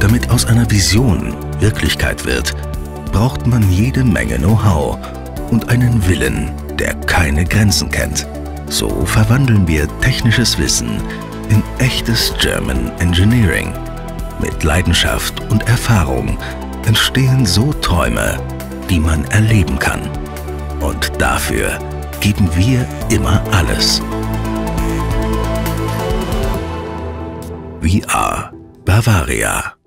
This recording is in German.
Damit aus einer Vision Wirklichkeit wird, braucht man jede Menge Know-how und einen Willen, der keine Grenzen kennt. So verwandeln wir technisches Wissen in echtes German Engineering. Mit Leidenschaft und Erfahrung entstehen so Träume, die man erleben kann. Und dafür geben wir immer alles. We are Bavaria.